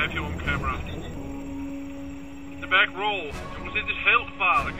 I have you on camera. De back roll. Jongens, is heel gevaarlijk?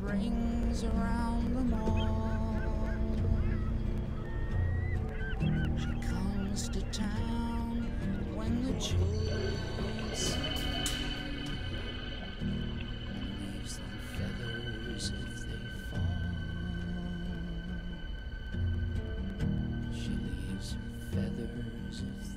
Rings around them all. She comes to town when the chills sing. Leaves them feathers if they fall. She leaves her feathers if